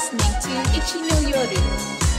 listening to Ichi no Yoru.